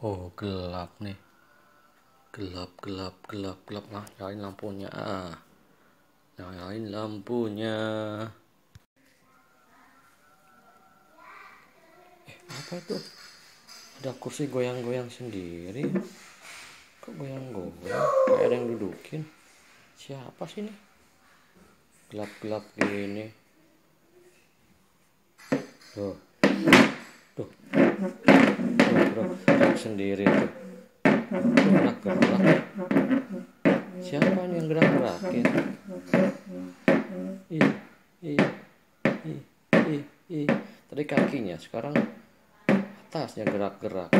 Oh gelap nih. Gelap gelap gelap gelap. Nah nyalain lampunya. Ah Nyalain lampunya. Eh apa itu? Ada kursi goyang-goyang sendiri. Kok goyang-goyang? Kayak ada yang dudukin. Siapa sih ini? Gelap-gelap gini. Tuh. Tuh sendiri. Tuh gerak gerak. Siapa nih yang gerak gerakin ih ih ih ih ih. Tadi kakinya sekarang atasnya gerak gerak